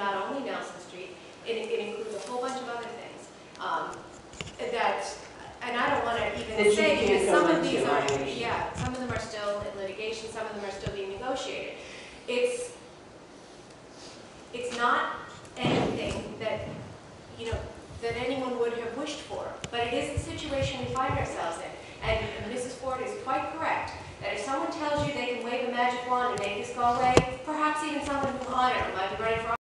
not only Nelson Street, it, it includes a whole bunch of other things. Um, that, and I don't wanna even that say, because some of these are, yeah, some of them are still in litigation, some of them are still being negotiated. It's, it's not anything that, you know, that anyone would have wished for, but it is the situation we find ourselves in. And Mrs. Ford is quite correct, that if someone tells you they can wave a magic wand and make this go away, perhaps even someone who, I don't know, might be running for